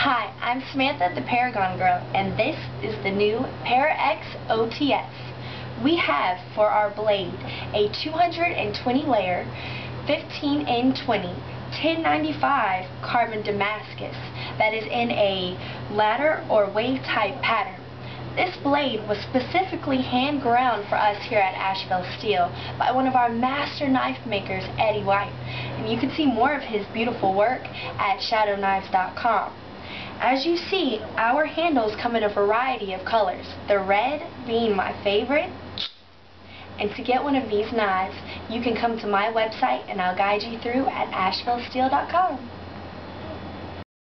Hi, I'm Samantha the Paragon Girl, and this is the new Para-X OTF. We have for our blade a 220 layer, 15 in 20, 1095 carbon Damascus that is in a ladder or wave type pattern. This blade was specifically hand ground for us here at Asheville Steel by one of our master knife makers, Eddie White. And you can see more of his beautiful work at shadowknives.com. As you see, our handles come in a variety of colors, the red being my favorite. And to get one of these knives, you can come to my website and I'll guide you through at ashevillesteel.com.